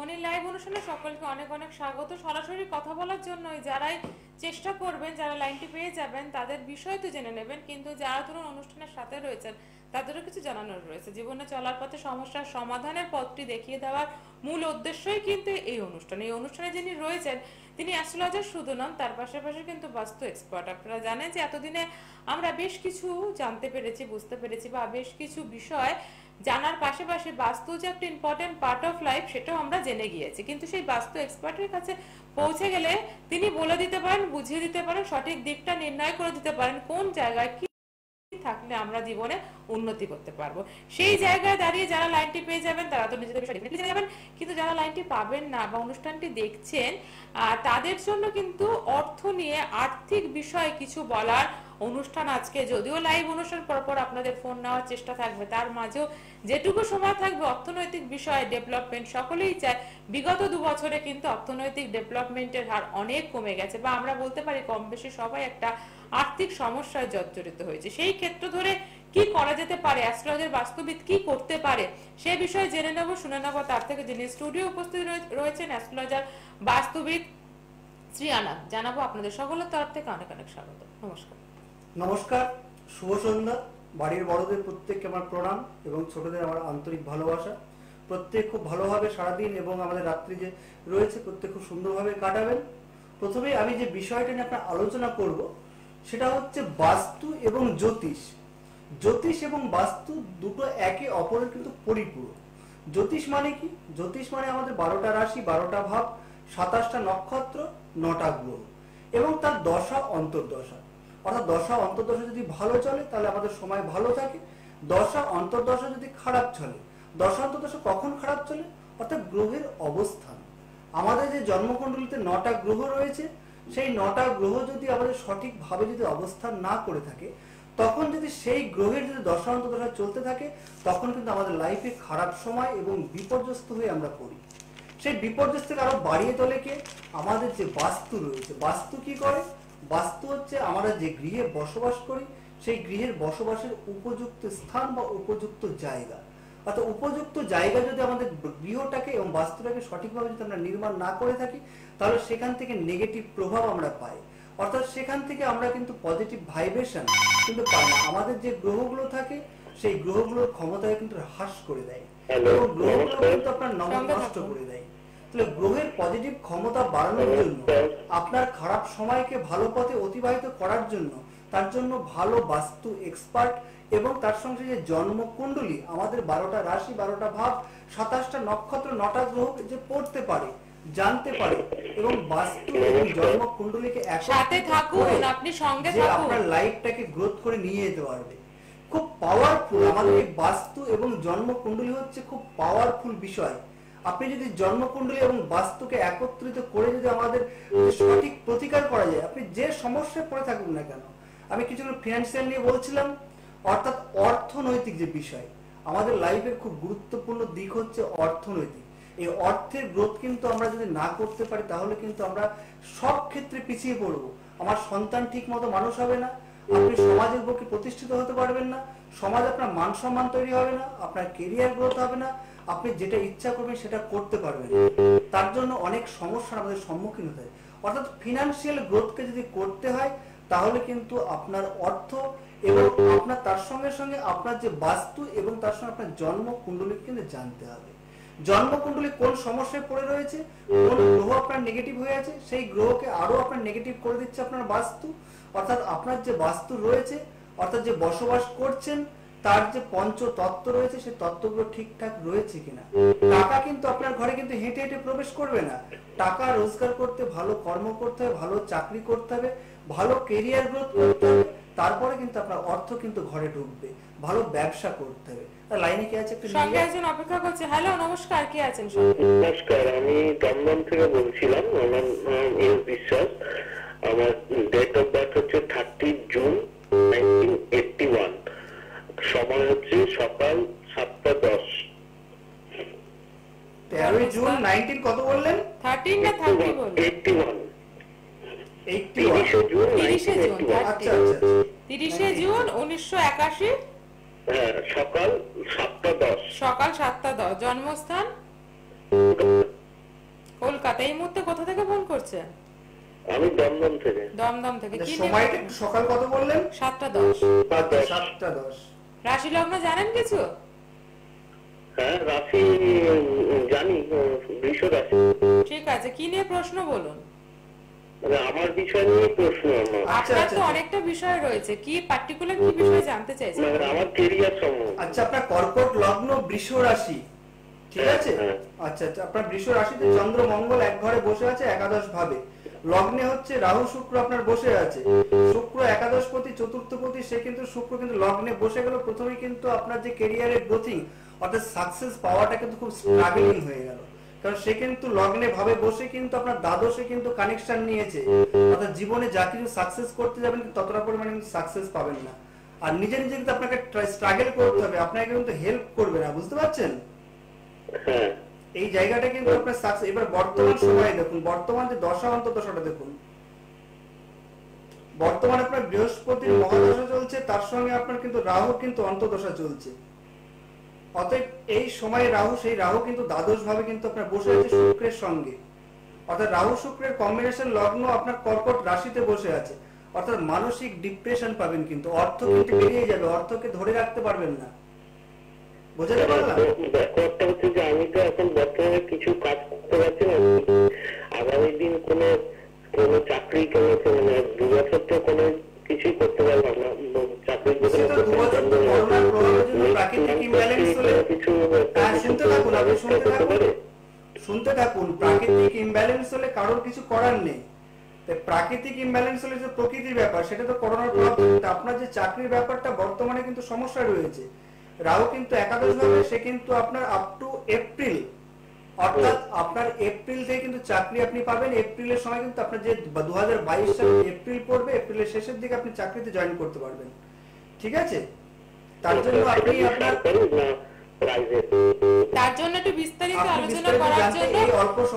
ফোনে লাইভ অনুষ্ঠানে সকলকে অনেক অনেক স্বাগত। সরাসরি কথা বলার জন্য যারাই চেষ্টা করবেন, যারা লাইনটি পেয়ে যাবেন, তাদের বিষয় তো জেনে নেবেন, কিন্তু যারা ধরুন অনুষ্ঠানের সাথে রয়েছেন, তাদেরও কিছু জানানোর রয়েছে। জীবনে চলার পথে সমস্যার সমাধানের পথটি দেখিয়ে দেওয়ার মূল উদ্দেশ্যই কিন্তু এই অনুষ্ঠান। এই অনুষ্ঠানে যিনি রয়েছেন, তিনি অ্যাস্ট্রোলজার শুধু নন, তার পাশাপাশি কিন্তু বাস্তু এক্সপার্ট আপনারা জানেন যে এতদিনে আমরা বেশ কিছু জানতে পেরেছি, বুঝতে পেরেছি বা বেশ কিছু বিষয় জানার পাশাপাশি বাস্তু যে একটা ইম্পর্টেন্ট পার্ট অফ লাইফ সেটাও আমরা জেনে গিয়েছি। কিন্তু সেই বাস্তু এক্সপার্টের কাছে পৌঁছে গেলে তিনি বলে দিতে পারেন বুঝিয়ে দিতে পারেন সঠিক দিকটা নির্ণয় করে দিতে পারেন কোন জায়গায় কি থাকলে আমরা জীবনে উন্নতি করতে পারব। সেই জায়গায় দাঁড়িয়ে যারা লাইনটি পেয়ে যাবেন তারা তো নিজেদের বিষয় ডেফিনেটলি জেনে যাবেন। কিন্তু যারা লাইনটি পাবেন না বা অনুষ্ঠানটি দেখছেন তাদের জন্য কিন্তু অর্থ নিয়ে আর্থিক বিষয়ে কিছু বলার অনুষ্ঠান আজকে, যদিও লাইভ অনুষ্ঠান, পরপর আপনাদের ফোন নেওয়ার চেষ্টা থাকবে। তার মাঝেও যেটুকু সময় থাকবে, অর্থনৈতিক বিষয়ে ডেভেলপমেন্ট সকলেই চায়। বিগত দু বছরে কিন্তু অর্থনৈতিক ডেভেলপমেন্টের হার অনেক কমে গেছে বা আমরা বলতে পারি কম বেশি সবাই একটা আর্থিক সমস্যায় জর্জরিত হয়েছে। সেই ক্ষেত্র ধরে কি করা যেতে পারে? অ্যাস্ট্রোলজার বাস্তবিক কি করতে পারে? সে বিষয়ে জেনে নেব, শুনে নেব। তার থেকে যিনি স্টুডিও উপস্থিত রয়ে- রয়েছেন, অ্যাস্ট্রোলজার বাস্তবিক শ্রী আনাদ জানাব আপনাদের সকলের তরফ থেকে অনেক অনেক স্বাগত। নমস্কার। নমস্কার, শুভ সন্ধ্যা। বাড়ির বড়দের প্রত্যেককে আমার প্রণাম এবং ছোটদের আমার আন্তরিক ভালোবাসা। প্রত্যেক খুব ভালোভাবে সারাদিন এবং আমাদের রাত্রি যে রয়েছে, প্রত্যেক খুব সুন্দরভাবে কাটাবেন। প্রথমে আমি যে বিষয়টা নিয়ে আপনার আলোচনা করব, সেটা হচ্ছে বাস্তু এবং জ্যোতিষ। জ্যোতিষ এবং বাস্তু দুটো একে অপরের কিন্তু পরিপূরক। জ্যোতিষ মানে কি? জ্যোতিষ মানে আমাদের বারোটা রাশি, বারোটা ভাব, সাতাশটা নক্ষত্র, নটা গ্রহ এবং তার দশা, অন্তর্দশা। অর্থাৎ দশা অন্তর্দশা যদি ভালো চলে, তাহলে আমাদের সময় ভালো থাকে। দশা অন্তর্দশা যদি খারাপ চলে, দশা অন্তর্দশা কখন খারাপ চলে? অর্থাৎ গ্রহের অবস্থান। আমাদের যে জন্মকুণ্ডলিতে নটা গ্রহ রয়েছে, সেই নটা গ্রহ যদি আমাদের সঠিকভাবে যদি অবস্থান না করে থাকে, তখন যদি সেই গ্রহের যদি দশা অন্তর্দশা চলতে থাকে, তখন কিন্তু আমাদের লাইফে খারাপ সময় এবং বিপর্যস্ত হয়ে আমরা পড়ি। সেই বিপর্যস্ত থেকে আরও বাড়িয়ে তোলে কে? আমাদের যে বাস্তু রয়েছে। বাস্তু কি করে? বাস্তু হচ্ছে আমরা যে গৃহে বসবাস করি সেই গৃহের বসবাসের উপযুক্ত স্থান বা উপযুক্ত জায়গা। অর্থাৎ উপযুক্ত জায়গা যদি আমাদের গৃহটাকে এবং বাস্তুটাকে সঠিকভাবে যদি আমরা নির্মাণ না করে থাকি তাহলে সেখান থেকে নেগেটিভ প্রভাব আমরা পাই। অর্থাৎ সেখান থেকে আমরা কিন্তু পজিটিভ ভাইব্রেশন কিন্তু পাই না। আমাদের যে গ্রহগুলো থাকে সেই গ্রহগুলোর ক্ষমতায় কিন্তু হ্রাস করে দেয়। এবং গ্রহগুলো কিন্তু আপনার নষ্ট করে দেয়। তাহলে গ্রহের পজিটিভ ক্ষমতা বাড়ানোর জন্য আপনার খারাপ সময়কে ভালো পথে অতিবাহিত করার জন্য তার জন্য ভালো বাস্তু এক্সপার্ট এবং তার সঙ্গে যে জন্মকুণ্ডলী আমাদের বারোটা রাশি বারোটা ভাব সাতাশটা নক্ষত্র নটা গ্রহ যে পড়তে পারে জানতে পারে এবং বাস্তু এবং জন্মকুণ্ডলীকে সাথে একত্রিত থাকুন আপনি সঙ্গে যে থাকুন। আপনার লাইফটাকে গ্রোথ করে নিয়ে যেতে পারবে। খুব পাওয়ারফুল আমাদের বাস্তু এবং জন্মকুণ্ডলী হচ্ছে খুব পাওয়ারফুল বিষয়। আপনি যদি জন্মকুণ্ডলী এবং বাস্তুকে একত্রিত করে যদি আমাদের সঠিক প্রতিকার করা যায়, আপনি যে সমস্যায় পড়ে থাকুন না কেন? আমি কিছু ফিনান্সিয়াল নিয়ে বলছিলাম, অর্থাৎ অর্থনৈতিক যে বিষয়, আমাদের লাইফের খুব গুরুত্বপূর্ণ দিক হচ্ছে অর্থনৈতিক। এই অর্থের গ্রোথ কিন্তু আমরা যদি না করতে পারি, তাহলে কিন্তু আমরা সব ক্ষেত্রে পিছিয়ে পড়ব। আমার সন্তান ঠিক মতো মানুষ হবে না, আপনি সমাজের পক্ষে প্রতিষ্ঠিত হতে পারবেন না? সমাজ আপনার মান সম্মান তৈরি হবে না, আপনার কেরিয়ার গ্রোথ হবে না আপনি যেটা ইচ্ছা করবেন সেটা করতে পারবেন। তার জন্য অনেক সমস্যার আমাদের সম্মুখীন হতে হয়। অর্থাৎ ফিনান্সিয়াল গ্রোথকে যদি করতে হয়, তাহলে কিন্তু আপনার অর্থ এবং আপনার, তার সঙ্গে সঙ্গে আপনার যে বাস্তু এবং তার সঙ্গে আপনার জন্ম কুণ্ডলী কিন্তু জানতে হবে। জন্মকুণ্ডলী কোন সমস্যায় পড়ে রয়েছে, কোন গ্রহ আপনার নেগেটিভ হয়ে আছে, সেই গ্রহকে আরও আপনার নেগেটিভ করে দিচ্ছে আপনার বাস্তু। অর্থাৎ আপনার যে বাস্তু রয়েছে, অর্থাৎ যে বসবাস করছেন তার যে পঞ্চ তত্ত্ব রয়েছে সেই তত্ত্বগুলো ঠিকঠাক রয়েছে কিনা? টাকা কিন্তু আপনার ঘরে কিন্তু হেঁটে হেঁটে প্রবেশ করবে না। টাকা রোজগার করতে ভালো কর্ম করতে হবে ভালো চাকরি করতে হবে ভালো কেরিয়ার গ্রোথ করতে হবে তারপরে কিন্তু আপনার অর্থ কিন্তু ঘরে ঢুকবে। ভালো ব্যবসা করতে হবে। লাইনে কে আছে একটু সঙ্গে একজন অপেক্ষা করছে। হ্যালো নমস্কার কে আছেন নমস্কার আমি দমদম থেকে বলছিলাম। আমার নাম বিশ্বাস। আমার ডেট অফ বার্থ হচ্ছে thirty June nineteen eighty one সময় হচ্ছে সকাল সাতটা দশ তেরোই জুন নাইনটিন কত বললেন? থার্টিন না থার্টি তিরিশে জুন ওয়ান আচ্ছা আচ্ছা আচ্ছা। উনিশশো একাশি? হ্যাঁ সকাল সাতটা দশ। সকাল সাতটা দশ। জন্মস্থান? কলকাতা। এই মুহূর্তে কোথা থেকে ফোন করছেন? আমি দমদম থেকে। দমদম থেকে। কি সময়টা সকাল কত বললেন? সাতটা দশ। সাতটা দশ। রাশি লগ্ন জানেন কিছু? হ্যাঁ রাশি জানি বৃষ রাশি ঠিক আছে কি নিয়ে প্রশ্ন বলুন? মানে আমার বিষয় নিয়ে প্রশ্ন আমার। আচ্ছা, আপনার আচ্ছা, তো আচ্ছা। অনেকটা বিষয় রয়েছে। কি পার্টিকুলার কি বিষয় জানতে চাইছেন? মানে আমার কেরিয়ার সম্বন্ধে। আচ্ছা আপনার কর্কট লগ্ন বৃষ রাশি ঠিক হ্যাঁ, আছে? হ্যাঁ। আচ্ছা আচ্ছা আপনার বৃষ রাশিতে চন্দ্র মঙ্গল এক ঘরে বসে আছে একাদশ ভাবে লগ্নে হচ্ছে রাহু শুক্র আপনার বসে আছে। শুক্র একাদশ পতি চতুর্থ পতি সে কিন্তু শুক্র কিন্তু লগ্নে বসে গেল। প্রথমেই কিন্তু আপনার যে কেরিয়ারের গ্রোথিং অর্থাৎ সাকসেস পাওয়াটা কিন্তু খুব স্ট্রাগলিং হয়ে গেল। কারণ সে কিন্তু লগ্নে ভাবে বসে কিন্তু আপনার দ্বাদশে কিন্তু কানেকশন নিয়েছে। অর্থাৎ জীবনে যা কিছু সাকসেস করতে যাবেন ততটা পরিমাণে কিন্তু সাকসেস পাবেন না। আর নিজে নিজে কিন্তু আপনাকে স্ট্রাগল করতে হবে। আপনাকে কিন্তু হেল্প করবে না বুঝতে পারছেন? হ্যাঁ। এই জায়গাটা কিন্তু আপনার সাকসেস এবার বর্তমান সময়ে দেখুন বর্তমান যে দশা অন্তদশাটা দেখুন। বর্তমানে আপনার বৃহস্পতির মহাদশা চলছে তার সঙ্গে আপনার কিন্তু রাহু কিন্তু অন্তদশা চলছে। অতএব এই সময়ে রাহু সেই রাহু কিন্তু দ্বাদশ ভাবে কিন্তু আপনার বসে আছে শুক্রের সঙ্গে। অর্থাৎ রাহু শুক্রের কম্বিনেশন লগ্ন আপনার কর্কট রাশিতে বসে আছে। অর্থাৎ মানসিক ডিপ্রেশন পাবেন কিন্তু। অর্থ কিন্তু বেরিয়ে যাবে অর্থকে ধরে রাখতে পারবেন না। বোঝাতে পারলাম? ব্যাপারটা হচ্ছে যে আমি তো এখন বর্তমানে কিছু কাজ করতে পারছি না। আগামী দিন কোনো কোনো চাকরি কোনো মানে দু বছর তো কোনো কিছুই করতে পারলাম না। চাকরির সে তো দু শুনতে থাকুন, আপনি শুনতে থাকুন। প্রাকৃতিক ইমব্যালেন্স হলে কারোর কিছু করার নেই। প্রাকৃতিক ইমব্যালেন্স হলে যে প্রকৃতির ব্যাপার সেটা তো করোনার প্রভাব আপনার যে চাকরির ব্যাপারটা বর্তমানে কিন্তু সমস্যা রয়েছে। রাহু কিন্তু একাদশ ভাবে সে কিন্তু আপনার আপ টু এপ্রিল অর্থাৎ আপনার এপ্রিল থেকে কিন্তু চাকরি আপনি পাবেন। এপ্রিলের সময় কিন্তু আপনার যে দু বাইশ সালে এপ্রিল পড়বে এপ্রিলের শেষের দিকে আপনি চাকরিতে জয়েন করতে পারবেন। ঠিক আছে? তার জন্য আপনি আপনার তার জন্য একটু বিস্তারিত আলোচনা করার জন্য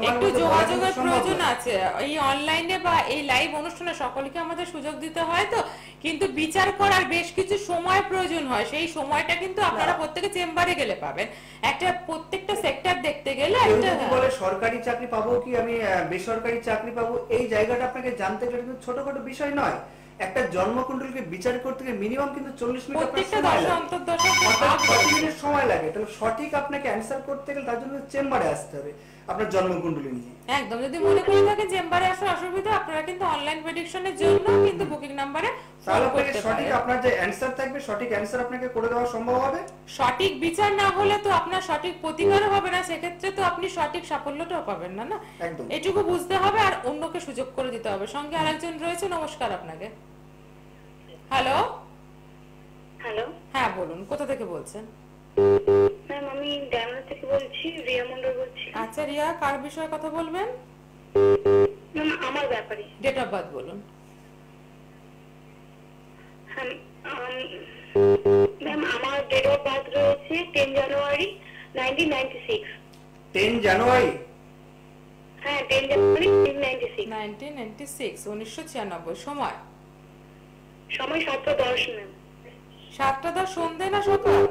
একটু যোগাযোগের প্রয়োজন আছে। এই অনলাইনে বা এই লাইভ অনুষ্ঠানে সকলকে আমাদের সুযোগ দিতে হয় তো। কিন্তু বিচার করার বেশ কিছু সময় প্রয়োজন হয়। সেই সময়টা কিন্তু আপনারা প্রত্যেকে চেম্বারে গেলে পাবেন। একটা প্রত্যেকটা সেক্টর দেখতে গেলে একটা বলে সরকারি চাকরি পাবো কি আমি বেসরকারি চাকরি পাবো এই জায়গাটা আপনাকে জানতে গেলে কিন্তু ছোটখাটো বিষয় নয়। একটা জন্মকুণ্ডলকে বিচার করতে গেলে মিনিমাম কিন্তু চল্লিশ মিনিট সময় লাগে। তাহলে সঠিক আপনাকে অ্যান্সার করতে গেলে তার জন্য চেম্বারে আসতে হবে। আপনার জন্মকুণ্ডলী নিয়ে। একদম যদি মনে করে থাকেন চেম্বারে আসার অসুবিধা আপনারা কিন্তু অনলাইন প্রেডিকশনের জন্য কিন্তু বুকিং নাম্বারে তাহলে সঠিক আপনার যে অ্যান্সার থাকবে সঠিক অ্যান্সার আপনাকে করে দেওয়া সম্ভব হবে? সঠিক বিচার না হলে তো আপনার সঠিক প্রতিকারও হবে না সেক্ষেত্রে তো আপনি সঠিক সাফল্যটাও পাবেন না না? একদম। এটুকু বুঝতে হবে আর অন্যকে সুযোগ করে দিতে হবে। সঙ্গে আরেকজন রয়েছে নমস্কার আপনাকে। হ্যালো হ্যালো হ্যাঁ বলুন কোথা থেকে বলছেন? ম্যাম আমি ড্যামরা থেকে বলছি রিয়া মন্ডল আচ্ছা রিয়া কার বিষয়ে কথা বলবেন? আমার ব্যাপারে। ডেট অফ বার্থ বলুন। হ্যাঁ ম্যাম আমার ডেট অফ বার্থ রয়েছে ten January nineteen ninety six ten January হ্যাঁ ten January ninety six nineteen ninety six উনিশশো ছিয়ানব্বই সময়? সময় সাতটা দশ ম্যাম সাতটা দশ সন্ধে না সকাল?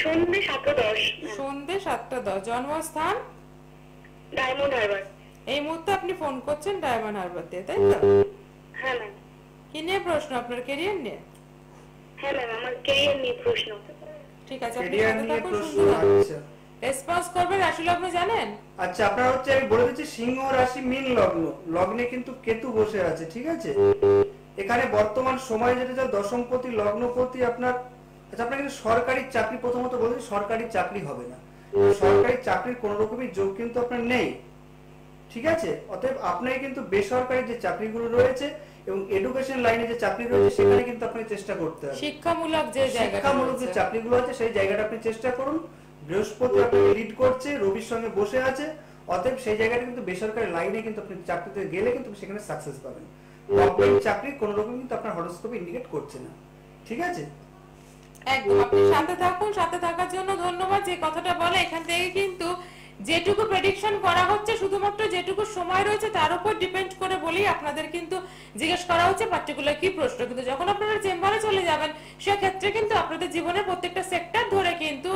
সন্ধ্যে সাতটা দশ ম্যাম সন্ধে সাতটা দশ জন্মস্থান? ডায়মন্ড হারবার। এই মুহূর্তে আপনি ফোন করছেন ডায়মন্ড হারবার দিয়ে তাই তো? হ্যাঁ ম্যাম। কি নিয়ে প্রশ্ন? আপনার কেরিয়ার নিয়ে? হ্যাঁ ম্যাম আমার কেরিয়ার নিয়ে প্রশ্ন। ঠিক আছে আপনি নিয়ে প্রশ্ন থাকুন আচ্ছা। রেসপন্স করবেন আসলে আপনি জানেন? আচ্ছা আপনার হচ্ছে আমি বলে দিচ্ছি সিংহ রাশি মীন লগ্ন। লগ্নে কিন্তু কেতু বসে আছে ঠিক আছে? এখানে বর্তমান সময় যেটা যা দশমপতি লগ্নপতি আপনার আচ্ছা আপনার কিন্তু সরকারি চাকরি প্রথমত বলছি সরকারি চাকরি হবে না। সরকারি চাকরির কোন রকমই যোগ কিন্তু আপনার নেই। ঠিক আছে? অতএব আপনাকে কিন্তু বেসরকারি যে চাকরিগুলো রয়েছে এবং এডুকেশন লাইনে যে চাকরি রয়েছে সেখানে কিন্তু আপনাকে চেষ্টা করতে হবে। শিক্ষামূলক যে জায়গাটা শিক্ষামূলক যে চাকরিগুলো আছে সেই জায়গাটা আপনি চেষ্টা করুন। বৃহস্পতি আপনাকে লিড করছে রবির সঙ্গে বসে আছে। অতএব সেই জায়গাটা কিন্তু বেসরকারি লাইনে কিন্তু আপনি চাকরিতে গেলে কিন্তু সেখানে সাকসেস পাবেন। গভর্নমেন্ট চাকরি কোন রকম কিন্তু আপনার হরস্কোপে ইন্ডিকেট করছে না। ঠিক আছে? একদম। আপনি সাথে থাকুন, সাথে থাকার জন্য ধন্যবাদ। যে কথাটা বলে, এখান থেকে কিন্তু যেটুকু প্রেডিকশন করা হচ্ছে, শুধুমাত্র যেটুকু সময় রয়েছে, তার উপর ডিপেন্ড করে বলেই আপনাদের কিন্তু জিজ্ঞেস করা হচ্ছে পার্টিকুলার কি প্রশ্ন। কিন্তু যখন আপনারা চেম্বারে চলে যাবেন, সেক্ষেত্রে কিন্তু আপনাদের জীবনের প্রত্যেকটা সেক্টর ধরে কিন্তু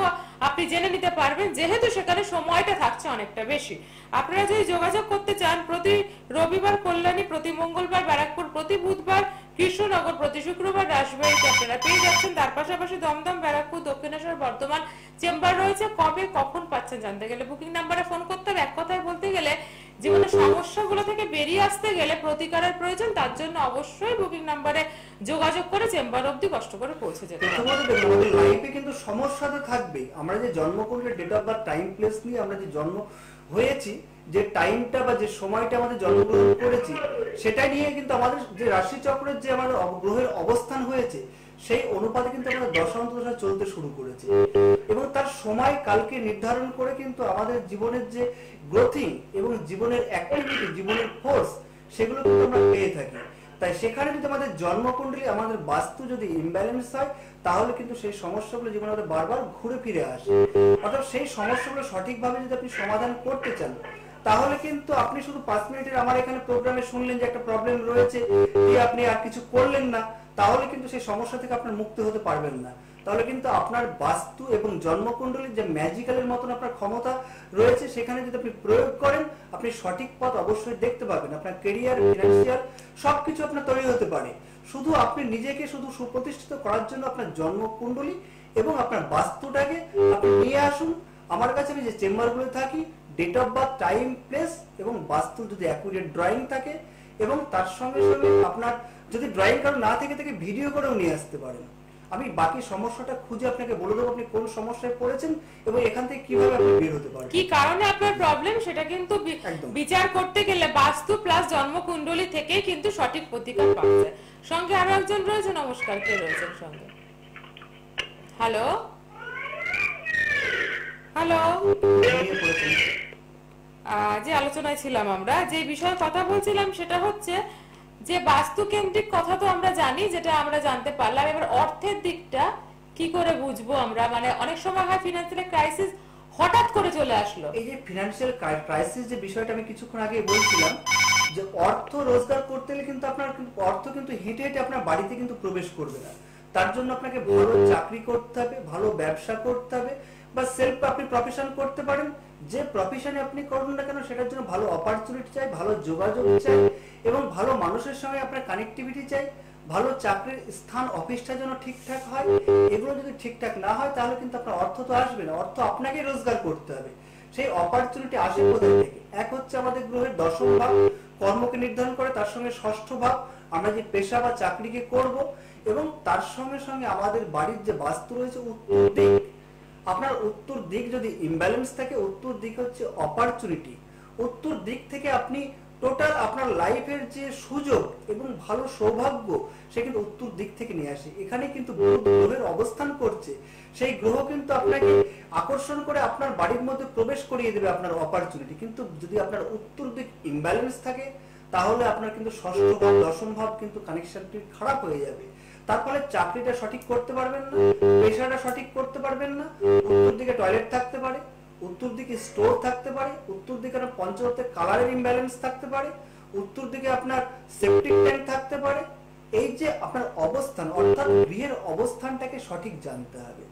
আপনি জেনে নিতে পারবেন, যেহেতু সেখানে সময়টা থাকছে অনেকটা বেশি। আপনারা যদি যোগাযোগ করতে চান, প্রতি রবিবার কল্যাণী, প্রতি মঙ্গলবার ব্যারাকপুর, প্রতি বুধবার কৃষ্ণনগর প্রতি শুক্রবার রাজবাড়িতে আপনারা পেয়ে যাচ্ছেন। তার পাশাপাশি দমদম, ব্যারাকপুর দক্ষিণেশ্বর বর্তমান চেম্বার রয়েছে। কবে, কখন পাচ্ছেন জানতে গেলে? বুকিং নাম্বারে ফোন করতে হবে। এক কথায় বলতে গেলে জীবনের সমস্যাগুলো থেকে বেরিয়ে আসতে গেলে প্রতিকারের প্রয়োজন, তার জন্য অবশ্যই বুকিং নাম্বারে যোগাযোগ করে চেম্বার অবধি কষ্ট করে পৌঁছে যেতে হবে। লাইফে কিন্তু সমস্যা তো থাকবেই। আমরা যে জন্ম করলে date of birth time place নিয়ে আমরা যে জন্ম হয়েছি, যে টাইমটা বা যে সময়টা আমাদের জন্মগ্রহণ করেছি, সেটা নিয়ে কিন্তু আমাদের যে রাশি চক্রের যে আমাদের গ্রহের অবস্থান হয়েছে সেই অনুপাতে কিন্তু আমাদের দশান্তদশা চলতে শুরু করেছে। এবং তার সময় কালকে নির্ধারণ করে কিন্তু আমাদের জীবনের যে গ্রোথিং এবং জীবনের অ্যাক্টিভিটি জীবনের ফোর্স সেগুলো কিন্তু আমরা পেয়ে থাকি। তাই সেখানে যদি আমাদের জন্মকুণ্ডলী, আমাদের বাস্তু যদি ইমব্যালেন্স হয়, তাহলে কিন্তু সেই সমস্যাগুলো জীবনে আমাদের বারবার ঘুরে ফিরে আসে। অর্থাৎ সেই সমস্যাগুলো সঠিকভাবে যদি আপনি সমাধান করতে চান, তাহলে কিন্তু আপনি শুধু পাঁচ মিনিটের আমার এখানে প্রোগ্রামে শুনলেন যে একটা প্রবলেম রয়েছে আপনি আর কিছু করলেন না। তাহলে কিন্তু সেই সমস্যা থেকে আপনার মুক্তি হতে পারবেন না। তাহলে কিন্তু আপনার বাস্তু এবং জন্মকুণ্ডলীর যে ম্যাজিক্যালের মতন আপনার ক্ষমতা রয়েছে, সেখানে যদি আপনি প্রয়োগ করেন, আপনি সঠিক পথ অবশ্যই দেখতে পাবেন। আপনার কেরিয়ার ফিনান্সিয়াল সবকিছু আপনার তৈরি হতে পারে। শুধু আপনি নিজেকে শুধু সুপ্রতিষ্ঠিত করার জন্য আপনার জন্মকুণ্ডলী এবং আপনার বাস্তুটাকে আপনি নিয়ে আসুন। আমার কাছে আমি যে চেম্বারগুলো থাকি date of birth time place এবং বাস্তু যদি অ্যাকুরেট ড্রয়িং থাকে এবং তার সঙ্গে সঙ্গে আপনার যদি ড্রয়িং কারও না থেকে থেকে ভিডিও করেও নিয়ে আসতে পারেন। আমি বাকি সমস্যাটা খুঁজে আপনাকে বলে দেবো আপনি কোন সমস্যায় পড়েছেন এবং এখান থেকে কীভাবে আপনি বের হতে পারেন কি কারণে আপনার প্রবলেম সেটা কিন্তু বিচার করতে গেলে বাস্তু প্লাস জন্মকুণ্ডলী থেকেই কিন্তু সঠিক প্রতিকার পাওয়া যায়। সঙ্গে আরও একজন রয়েছে নমস্কার কে রয়েছেন সঙ্গে? হ্যালো হ্যালো যে আলোচনায় ছিলাম আমরা যে বিষয়ে কথা বলছিলাম সেটা হচ্ছে যে বাস্তু কেন্দ্রিক কথা তো আমরা জানি যেটা আমরা জানতে পারলাম। এবার অর্থের দিকটা কি করে বুঝব আমরা? মানে অনেক সময় হয় ফিনান্সিয়াল ক্রাইসিস হঠাৎ করে চলে আসলো। এই যে ফিনান্সিয়াল ক্রাইসিস যে বিষয়টা আমি কিছুক্ষণ আগে বলছিলাম যে অর্থ রোজগার করতে গেলে কিন্তু আপনার কিন্তু অর্থ কিন্তু হেঁটে হেঁটে আপনার বাড়িতে কিন্তু প্রবেশ করবে না। তার জন্য আপনাকে ভালো চাকরি করতে হবে ভালো ব্যবসা করতে হবে বা সেলফ আপনি প্রফেশন করতে পারেন। যে প্রফেশনে আপনি করুন না কেন, সেটার জন্য ভালো অপরচুনিটি চাই, ভালো যোগাযোগ চাই এবং ভালো মানুষের সঙ্গে আপনার কানেক্টিভিটি চাই, ভালো চাকরির স্থান অফিসটা যেন ঠিকঠাক হয়। এগুলো যদি ঠিকঠাক না হয়, তাহলে কিন্তু আপনার অর্থ তো আসবে না। অর্থ আপনাকে রোজগার করতে হবে। সেই অপরচুনিটি আসে কোথা থেকে? এক হচ্ছে আমাদের গ্রহের দশম ভাব, কর্মকে নির্ধারণ করে, তার সঙ্গে ষষ্ঠ ভাব, আমরা যে পেশা বা চাকরিকে করব এবং তার সঙ্গে সঙ্গে আমাদের বাড়ির যে বাস্তু রয়েছে উত্তর দিক আপনার উত্তর দিক যদি ইমব্যালেন্স থাকে, উত্তর দিক হচ্ছে অপরচুনিটি উত্তর দিক থেকে আপনি টোটাল আপনার লাইফের যে সুযোগ এবং ভালো সৌভাগ্য, সে কিন্তু উত্তর দিক থেকে নিয়ে আসে। এখানে কিন্তু গ্রহের অবস্থান করছে। সেই গ্রহ কিন্তু আপনাকে আকর্ষণ করে আপনার বাড়ির মধ্যে প্রবেশ করিয়ে দেবে আপনার অপরচুনিটি কিন্তু যদি আপনার উত্তর দিক ইমব্যালেন্স থাকে, তাহলে আপনার কিন্তু ষষ্ঠ ভাব দশম ভাব কিন্তু কানেকশনটি খারাপ হয়ে যাবে। তার ফলে চাকরিটা সঠিক করতে পারবেন না, পেশাটা সঠিক করতে পারবেন না, উত্তর দিকে টয়লেট থাকতে পারে, উত্তর দিকে স্টোর থাকতে পারে, উত্তর দিকে আপনার পঞ্চরতে কালারের ইমব্যালেন্স থাকতে পারে, উত্তর দিকে আপনার সেপটিক ট্যাঙ্ক থাকতে পারে। এই যে আপনার অবস্থান, অর্থাৎ গৃহের অবস্থানটাকে সঠিক জানতে হবে।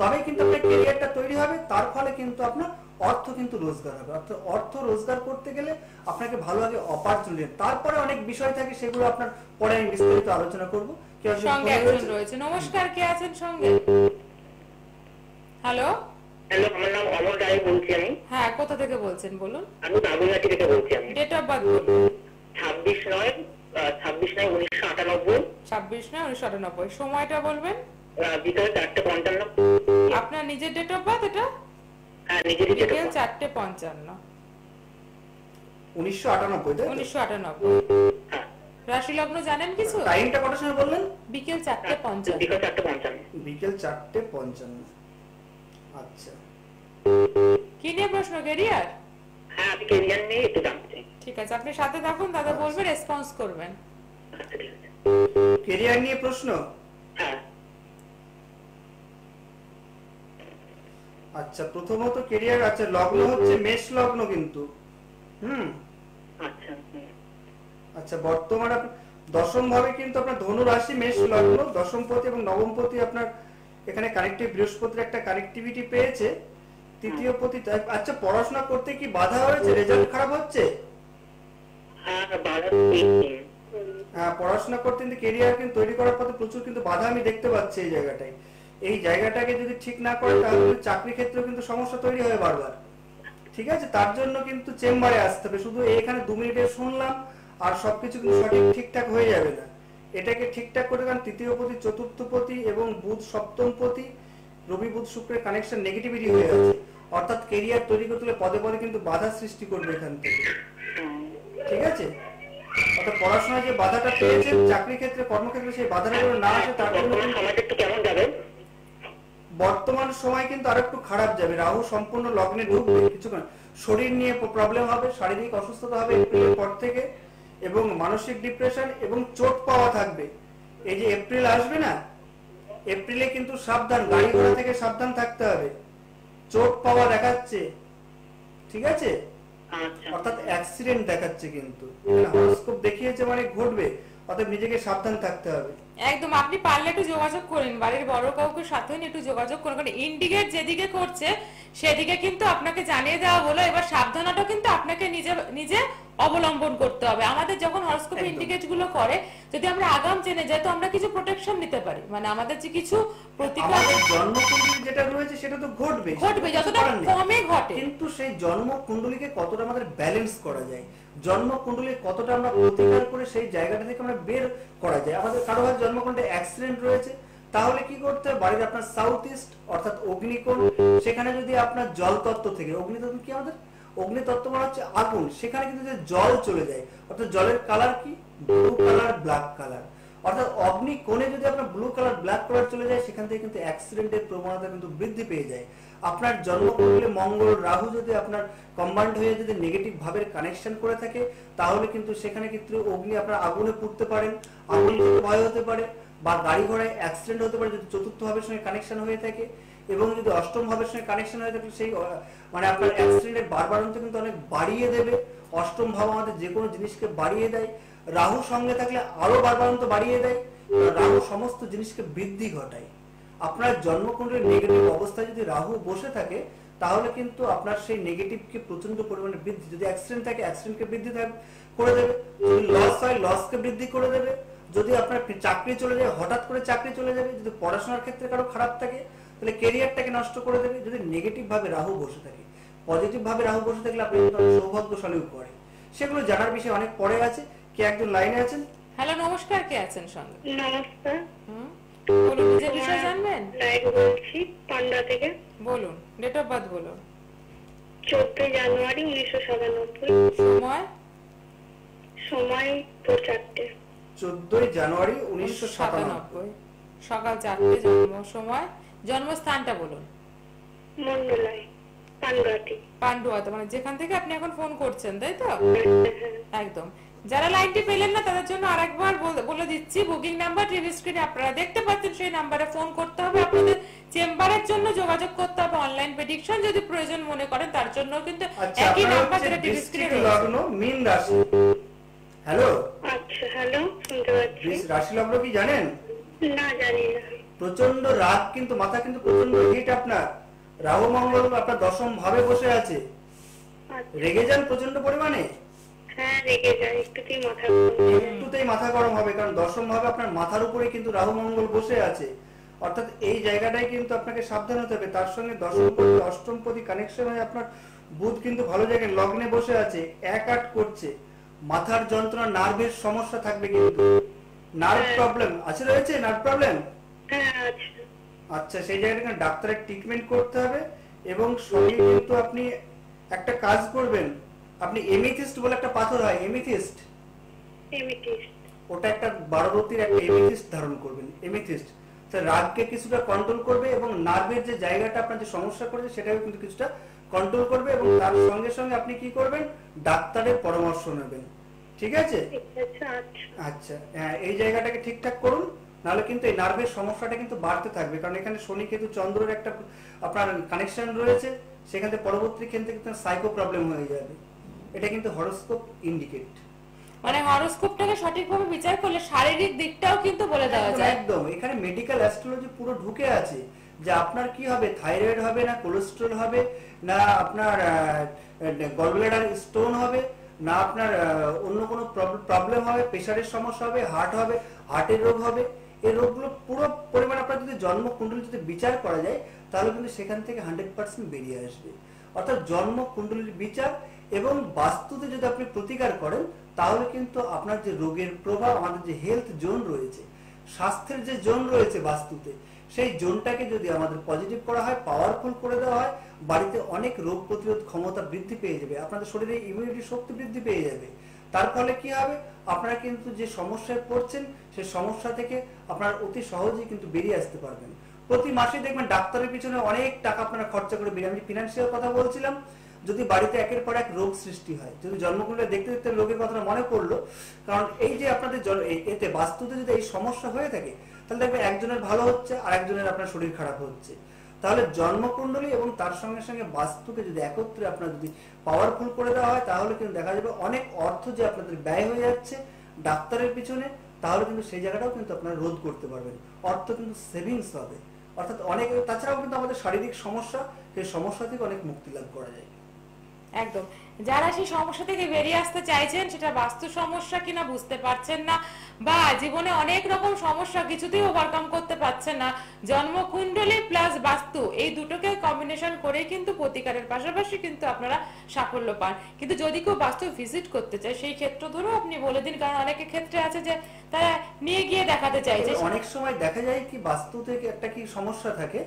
তবে কিন্তু আপনার কেরিয়ারটা তৈরি হবে, তার ফলে কিন্তু আপনার অর্থ কিন্তু রোজগার হবে। অর্থাৎ অর্থ রোজগার করতে গেলে আপনাকে ভালো আগে অপরচুনিটি তারপরে অনেক বিষয় থাকে, সেগুলো আপনার পরে আমি বিস্তারিত আলোচনা করব। সঙ্গে একজন রয়েছে? নমস্কার কে আছেন সঙ্গে? হ্যালো? হ্যালো আমার নাম অমর রায় বলছি আমি। হ্যাঁ কোথা থেকে বলছেন বলুন? আমি বাগুইহাটি থেকে বলছি আমি। ডেট অফ বার্থ বলুন। ছাব্বিশ নয় ছাব্বিশ নয় উনিশশো আটানব্বই। ছাব্বিশ নয় উনিশশো আটানব্বই। সময়টা বলবেন? আহ, বিকাল চারটে পঞ্চান্ন। আপনার নিজের ডেট অফ বার্থ এটা? হ্যাঁ নিজেরই যেটা বিকেল চারটে পঞ্চান্ন। উনিশশো আটানব্বই উনিশশো আটানব্বই। রাশি লগ্ন জানেন কিছু? টাইমটা কটার সময় বললেন? বিকেল চারটে হ্যাঁ, পঞ্চান্ন। বিকাল চারটে পঞ্চান্ন। বিকেল চারটে পঞ্চান্ন। আচ্ছা। কি নিয়ে প্রশ্ন ক্যারিয়ার? হ্যাঁ আমি কেরিয়ার নিয়ে একটু জানতে ঠিক আছে আপনি সাথে থাকুন দাদা বলবে রেসপন্স করবেন। আচ্ছা ঠিক আছে। কেরিয়ার নিয়ে প্রশ্ন? হ্যাঁ। আচ্ছা প্রথমত কেরিয়ার আচ্ছা লগ্ন হচ্ছে মেষ লগ্ন কিন্তু। হুম? আচ্ছা। আচ্ছা বর্তমান দশম ভাবে কিন্তু আপনার ধনু রাশি মেষ লগ্ন দশমপতি এবং নবমপতি আপনার এখানে কানেক্টিভ বৃহস্পতির একটা কানেক্টিভিটি পেয়েছে। তৃতীয় পতি আচ্ছা পড়াশোনা করতে কি বাধা হয়েছে? রেজাল্ট খারাপ হচ্ছে? হ্যাঁ। হ্যাঁ পড়াশোনা করতে কিন্তু কেরিয়ার কিন্তু তৈরি করার পথে প্রচুর কিন্তু বাধা আমি দেখতে পাচ্ছি এই জায়গাটায়। এই জায়গাটাকে যদি ঠিক না করে তাহলে চাকরি ক্ষেত্রেও কিন্তু সমস্যা তৈরি হয় বারবার। ঠিক আছে? তার জন্য কিন্তু চেম্বারে আসতে হবে। শুধু এখানে দু মিনিটে শুনলাম আর সবকিছু কিন্তু সঠিক ঠিকঠাক হয়ে যাবে না। এটাকে ঠিকঠাক করে কারণ তৃতীয় পতি চতুর্থ পতি এবং বুধ সপ্তম পতি রবি বুধ শুক্রের কানেকশন নেগেটিভিটি হয়ে আছে অর্থাৎ কেরিয়ার তৈরি করতে হলে পদে পদে কিন্তু বাধা সৃষ্টি করবে এখান থেকে। ঠিক আছে? অর্থাৎ পড়াশোনায় যে বাধাটা পেয়েছেন চাকরি ক্ষেত্রে কর্মক্ষেত্রে সেই বাধাটা যেন না আসে তার জন্য কেমন যাবে? বর্তমান সময় কিন্তু আর একটু খারাপ যাবে। রাহু সম্পূর্ণ লগ্নে ঢুকবে কিছুক্ষণ। শরীর নিয়ে প্রবলেম হবে শারীরিক অসুস্থতা হবে এপ্রিলের পর থেকে। এবং মানসিক ডিপ্রেশন এবং চোট পাওয়া থাকবে। এই যে এপ্রিল আসবে না এপ্রিলে কিন্তু সাবধান গাড়ি ঘোড়া থেকে সাবধান থাকতে হবে। চোট পাওয়া দেখাচ্ছে ঠিক আছে? আচ্ছা। অর্থাৎ অ্যাক্সিডেন্ট দেখাচ্ছে কিন্তু। হরোস্কোপ দেখিয়েছে মানে ঘটবে অতএব নিজেকে সাবধান থাকতে হবে। একদম আপনি পারলে একটু যোগাযোগ করেন। বাড়ির বড় কাউকে সাথে নিয়ে একটু যোগাযোগ করুন। কারণ ইন্ডিকেট যেদিকে করছে সেদিকে কিন্তু আপনাকে জানিয়ে দেওয়া হলো। এবার সাবধানতা কিন্তু আপনাকে নিজে নিজে অবলম্বন করতে হবে। আমাদের যখন হরস্কোপে ইন্ডিকেটগুলো করে যদি আমরা আগাম জেনে যাই তো আমরা কিছু প্রোটেকশন নিতে পারি। মানে আমাদের যে কিছু প্রতিকার জন্মকুণ্ডলী যেটা রয়েছে সেটা তো ঘটবে ঘটবে যতটা কমে ঘটে। কিন্তু সেই জন্ম কুণ্ডলীকে কতটা আমাদের ব্যালেন্স করা যায়? জন্ম কুণ্ডলী কতটা আমরা প্রতিকার করে সেই জায়গাটা থেকে আমরা বের করা যায়? আমাদের কারও হয়তো জন্মকুণ্ডে অ্যাক্সিডেন্ট রয়েছে তাহলে কি করতে হবে? বাড়ির আপনার সাউথ ইস্ট অর্থাৎ অগ্নিকোণ সেখানে যদি আপনার জলতত্ত্ব থেকে অগ্নিতত্ত্ব কি আমাদের? অগ্নিতত্ত্ব মানে হচ্ছে আগুন, সেখানে কিন্তু যে জল চলে যায়, অর্থাৎ জলের কালার কি? ব্লু কালার ব্ল্যাক কালার অর্থাৎ অগ্নি কোণে যদি আপনার ব্লু কালার ব্ল্যাক কালার চলে যায়, সেখান থেকে কিন্তু অ্যাক্সিডেন্টের প্রবণতা কিন্তু বৃদ্ধি পেয়ে যায়। আপনার জন্মকুণ্ডলে মঙ্গল রাহু যদি আপনার কম্বাইন্ড হয়ে যদি নেগেটিভ ভাবের কানেকশন করে থাকে, তাহলে কিন্তু সেখানে কিন্তু অগ্নি আপনার আগুনে পুড়তে পারেন আগুন ভয় হতে পারে, বা গাড়ি ঘোড়ায় অ্যাক্সিডেন্ট হতে পারে, যদি চতুর্থ ভাবের সঙ্গে কানেকশন হয়ে থাকে, এবং যদি অষ্টম ভাবের সঙ্গে কানেকশন হয়ে থাকে, সেই মানে আপনার অ্যাক্সিডেন্টের বারবারন্ত কিন্তু অনেক বাড়িয়ে দেবে। অষ্টম ভাব আমাদের যে কোনো জিনিসকে বাড়িয়ে দেয়। রাহু সঙ্গে থাকলে আরও বারবারন্ত বাড়িয়ে দেয়। রাহু সমস্ত জিনিসকে বৃদ্ধি ঘটায়। আপনার জন্মকুণ্ডের নেগেটিভ অবস্থায় যদি রাহু বসে থাকে, তাহলে কিন্তু আপনার সেই নেগেটিভকে প্রচণ্ড পরিমাণে বৃদ্ধি যদি অ্যাক্সিডেন্ট থাকে অ্যাক্সিডেন্টকে বৃদ্ধি করে দেবে। যদি লস হয় লসকে বৃদ্ধি করে দেবে। যদি আপনার চাকরি চলে যায়, হঠাৎ করে চাকরি চলে যাবে। যদি পড়াশোনার ক্ষেত্রে কারও খারাপ থাকে তাহলে কেরিয়ারটাকে নষ্ট করে দেবে। যদি নেগেটিভ ভাবে রাহু বসে থাকে পজিটিভ ভাবে রাহু বসে থাকলে আপনি সৌভাগ্যশালীও করে। সেগুলো জানার বিষয় অনেক পরে আছে। কে একজন লাইনে আছেন? হ্যালো নমস্কার কে আছেন সঙ্গে? নমস্কার। হুম বলুন নিজের বিষয় জানবেন? লাইভ বলছি পান্ডা থেকে। বলুন ডেট অফ বার্থ বলুন। চোদ্দই জানুয়ারি উনিশশো সাতানব্বই। সময়? সময় ভোর চারটে। চোদ্দই জানুয়ারি উনিশশো সাতানব্বই। সাতানব্বই। সকাল চারটে জন্ম সময়? জন্মস্থানটা বলুন। পান্ডুয়াতে মানে যেখান থেকে আপনি এখন ফোন করছেন তাই তো? একদম। যারা লাইনটি পেলেন না তাদের জন্য আরেকবার বলে দিচ্ছি বুকিং নাম্বার টিভি স্ক্রিনে আপনারা দেখতে পাচ্ছেন সেই নাম্বারে ফোন করতে হবে। আপনাদের চেম্বারের জন্য যোগাযোগ করতে হবে অনলাইন প্রেডিকশন যদি প্রয়োজন মনে করেন তার জন্য কিন্তু আচ্ছা একই নাম্বার যেটা টিভি স্ক্রিনে লগ্ন মীন রাশি হ্যালো আচ্ছা হ্যালো শুনতে পাচ্ছি। রাশি লগ্ন কি জানেন? না জানি না। প্রচণ্ড রাগ কিন্তু মাথা কিন্তু প্রচণ্ড হিট আপনার। রাহু মঙ্গল আপনার দশম ভাবে বসে আছে। আচ্ছা, রেগে যান প্রচণ্ড পরিমাণে? হ্যাঁ একটুতেই মাথা গরম। হবে কারণ দশম ভাবে আপনার মাথার উপরে কিন্তু রাহু মঙ্গল বসে আছে। অর্থাৎ এই জায়গাটাই কিন্তু আপনাকে সাবধান হতে হবে। তার সঙ্গে দশম পতি অষ্টম পতি কানেকশন হয়ে আপনার বুধ কিন্তু ভালো জায়গায় লগ্নে বসে আছে এক আট করছে। মাথার যন্ত্রণা নার্ভের সমস্যা থাকবে কিন্তু। নার্ভ প্রবলেম আছে রয়েছে? নার্ভ প্রবলেম হ্যাঁ আচ্ছা। আচ্ছা সেই জায়গাটা ডাক্তারের ট্রিটমেন্ট করতে হবে এবং সঙ্গে কিন্তু আপনি একটা কাজ করবেন। আপনি এমিথিস্ট বলে একটা পাথর হয় এমিথিস্ট এমিটিস্ট ওটা একটা বারোরতির একটা এমিথিস্ট ধারণ করবেন এমিথিস্ট তো রাগকে কিছুটা কন্ট্রোল করবে এবং নার্ভের যে জায়গাটা আপনার যে সমস্যা করেছে সেটাও কিন্তু কিছুটা কন্ট্রোল করবে এবং তার সঙ্গে সঙ্গে আপনি কি করবেন ডাক্তারের পরামর্শ নেবেন। ঠিক আছে আচ্ছা। আচ্ছা হ্যাঁ এই জায়গাটাকে ঠিকঠাক করুন। নাহলে কিন্তু এই নার্ভের সমস্যাটা কিন্তু বাড়তে থাকবে। কারণ এখানে শনি কেতু চন্দ্রের একটা আপনার কানেকশন রয়েছে সেখান থেকে পরবর্তী ক্ষেত্রে কিন্তু সাইকো প্রবলেম হয়ে যাবে। এটা কিন্তু হরোস্কোপ ইন্ডিকেট মানে হরোস্কোপটাকে সঠিকভাবে বিচার করলে শারীরিক দিকটাও কিন্তু বলে দেওয়া যায়। একদম। এখানে মেডিকেল অ্যাস্ট্রোলজি পুরো ঢুকে আছে যে আপনার কি হবে? থাইরয়েড হবে না কোলেস্ট্রল হবে? না আপনার গলব্লাডার স্টোন হবে? না আপনার অন্য কোনো প্রবলেম হবে? প্রেশারের সমস্যা হবে? হার্ট হবে? হার্টের রোগ হবে? এই রোগগুলো পুরো পরিমাণ আপনার যদি জন্ম কুণ্ডলী যদি বিচার করা যায়, তাহলে কিন্তু সেখান থেকে হান্ড্রেড পার্সেন্ট বেরিয়ে আসবে। অর্থাৎ জন্ম কুণ্ডলীর বিচার এবং বাস্তুতে যদি আপনি প্রতিকার করেন, তাহলে কিন্তু আপনার যে রোগের প্রভাব, আমাদের যে হেলথ জোন রয়েছে, স্বাস্থ্যের যে জোন রয়েছে বাস্তুতে, সেই জোনটাকে যদি আমাদের পজিটিভ করা হয় পাওয়ারফুল করে দেওয়া হয়, বাড়িতে অনেক রোগ প্রতিরোধ ক্ষমতা বৃদ্ধি পেয়ে যাবে, আপনাদের শরীরে ইমিউনিটি শক্তি বৃদ্ধি পেয়ে যাবে। তার ফলে কি হবে? আপনারা কিন্তু যে সমস্যায় পড়ছেন সেই সমস্যা থেকে আপনারা অতি সহজেই কিন্তু বেরিয়ে আসতে পারবেন। প্রতি মাসে দেখবেন ডাক্তারের পিছনে অনেক টাকা আপনারা খরচা করে বেরিয়ে আমি ফিনান্সিয়াল কথা বলছিলাম, যদি বাড়িতে একের পর এক রোগ সৃষ্টি হয়, যদি জন্মকুণ্ডে দেখতে দেখতে রোগের কথাটা মনে পড়ল, কারণ এই যে আপনাদের এতে বাস্তুতে যদি এই সমস্যা হয়ে থাকে, তাহলে দেখবেন একজনের ভালো হচ্ছে আর একজনের আপনার শরীর খারাপ হচ্ছে। তাহলে জন্মকুণ্ডলী এবং তার সঙ্গে সঙ্গে বাস্তুকে যদি একত্রে আপনার যদি পাওয়ারফুল করে দেওয়া হয়, তাহলে কিন্তু দেখা যাবে অনেক অর্থ যে আপনাদের ব্যয় হয়ে যাচ্ছে ডাক্তারের পিছনে, তাহলে কিন্তু সেই জায়গাটাও কিন্তু আপনারা রোধ করতে পারবেন। অর্থ কিন্তু সেভিংস হবে। অর্থাৎ অনেক, তাছাড়াও কিন্তু আমাদের শারীরিক সমস্যা, সেই সমস্যা থেকে অনেক মুক্তি লাভ করা যায়। একদম। যারা সেই সমস্যা থেকে বেরিয়ে আসতে চাইছেন, সেটা বাস্তু সমস্যা কিনা বুঝতে পারছেন না, বা জীবনে অনেক রকম সমস্যা কিছুতেই ওভারকাম করতে পারছেন না। জন্মকুণ্ডলী প্লাস বাস্তু, এই দুটোকে কম্বিনেশন করে কিন্তু প্রতিকারের পাশাপাশি কিন্তু আপনারা সাফল্য পান। কিন্তু যদি কেউ বাস্তু ভিজিট করতে চায়, সেই ক্ষেত্র ধরেও আপনি বলে দিন, কারণ অনেকের ক্ষেত্রে আছে যে তারা নিয়ে গিয়ে দেখাতে চাইছে অনেক সময় দেখা যায় কি বাস্তুতে কি একটা কি সমস্যা থাকে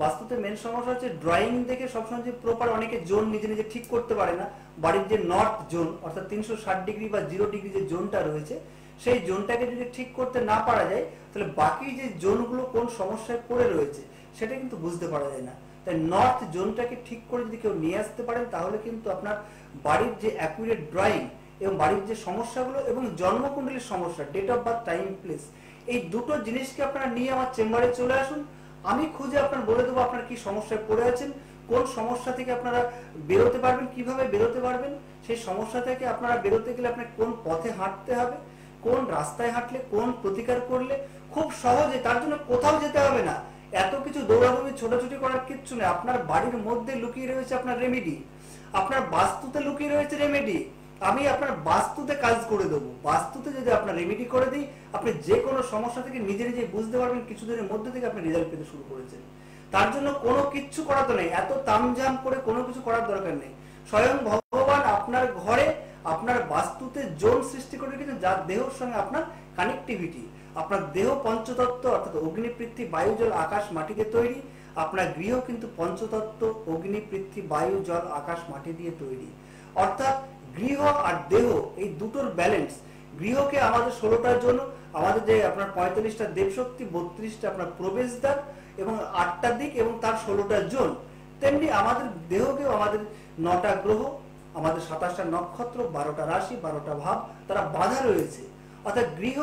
বাস্তুতে মেন সমস্যা হচ্ছে ড্রয়িং দেখে সবসময় যে প্রপার অনেকে জোন নিজে নিজে ঠিক করতে পারে না। বাড়ির যে নর্থ জোন অর্থাৎ তিনশো ষাট ডিগ্রি বা জিরো ডিগ্রি যে জোনটা রয়েছে, সেই জোনটাকে যদি ঠিক করতে না পারা যায়, তাহলে বাকি যে জোনগুলো কোন সমস্যায় পড়ে রয়েছে, সেটা কিন্তু বুঝতে পারা যায় না। তাই নর্থ জোনটাকে ঠিক করে যদি কেউ নিয়ে আসতে পারেন, তাহলে কিন্তু আপনার বাড়ির যে অ্যাকুরেট ড্রয়িং এবং বাড়ির যে সমস্যাগুলো এবং জন্মকুণ্ডলীর সমস্যা date of birth time place এই দুটো জিনিসকে আপনারা নিয়ে আমার চেম্বারে চলে আসুন। আমি খুঁজে আপনার বলে দেবো আপনার কি সমস্যায় পড়ে আছেন, কোন সমস্যা থেকে আপনারা বেরোতে পারবেন, কীভাবে বেরোতে পারবেন, সেই সমস্যা থেকে আপনারা বেরোতে গেলে আপনার কোন পথে হাঁটতে হবে, কোন রাস্তায় হাঁটলে, কোন প্রতিকার করলে, খুব সহজে, তার জন্য কোথাও যেতে হবে না। এত কিছু দৌড়াদৌড়ি, ছোটাছুটি করার কিচ্ছু নেই। আপনার বাড়ির মধ্যে লুকিয়ে রয়েছে আপনার রেমেডি আপনার বাস্তুতে লুকিয়ে রয়েছে রেমেডি আমি আপনার বাস্তুতে কাজ করে দেবো। বাস্তুতে যদি আপনার রেমেডি করে দিই, আপনি যে কোনো সমস্যা থেকে নিজে নিজে বুঝতে পারবেন, কিছুদিনের মধ্যে থেকে আপনি রেজাল্ট পেতে শুরু করেছেন। তার জন্য কোনো কিচ্ছু করাতে নেই। এত তামঝাম করে কোনো কিছু করার দরকার নেই। স্বয়ং ভগবান আপনার ঘরে, আপনার বাস্তুতে জোন সৃষ্টি করে রেখেছেন যার দেহর সঙ্গে আপনার কানেক্টিভিটি আপনার দেহ পঞ্চতত্ত্ব, অর্থাৎ অগ্নি, পৃথ্বী, বায়ু, জল, আকাশ মাটিতে তৈরি। আপনার গৃহ কিন্তু পঞ্চতত্ত্ব, অগ্নি, পৃথ্বী, বায়ু, জল, আকাশ, মাটি দিয়ে তৈরি। অর্থাৎ গৃহ আর দেহ, এই দুটোর ব্যালেন্স গৃহকে আমাদের ষোলোটার জন্য, আমাদের যে আপনার পঁয়তাল্লিশটা দেবশক্তি, বত্রিশটা আপনার প্রবেশদ্বার এবং আটটা দিক এবং তার ষোলোটা জোন। তেমনি আমাদের দেহকেও আমাদের নটা গ্রহ, আমাদের সাতাশটা নক্ষত্র, বারোটা রাশি, বারোটা ভাব, তারা বাধা রয়েছে। অর্থাৎ গৃহ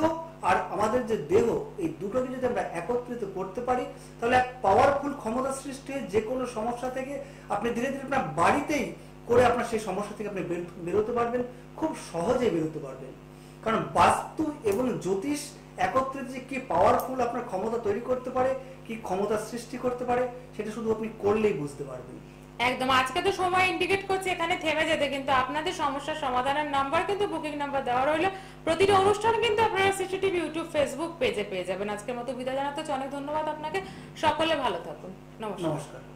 আর আমাদের যে দেহ, এই দুটোকে যদি আমরা একত্রিত করতে পারি, তাহলে এক পাওয়ারফুল ক্ষমতা সৃষ্টি হয়ে যে কোনো সমস্যা থেকে আপনি ধীরে ধীরে আপনার বাড়িতেই করে আপনার সেই সমস্যা থেকে আপনি বেরোতে পারবেন খুব সহজে বেরোতে পারবেন। কারণ বাস্তু এবং জ্যোতিষ একত্রিত যে কি পাওয়ারফুল আপনার ক্ষমতা তৈরি করতে পারে কি ক্ষমতা সৃষ্টি করতে পারে সেটা শুধু আপনি করলেই বুঝতে পারবেন। একদম আজকে তো সময় ইন্ডিকেট করছে এখানে থেমে যেতে কিন্তু আপনাদের সমস্যার সমাধানের নাম্বার কিন্তু বুকিং নাম্বার দেওয়া রইল। প্রতিটা অনুষ্ঠান কিন্তু আপনারা সিসিটিভি ইউটিউব ফেসবুক পেজে পেয়ে যাবেন। আজকের মতো বিদায় জানাতে অনেক ধন্যবাদ আপনাকে। সকলে ভালো থাকুন। নমস্কার। নমস্কার।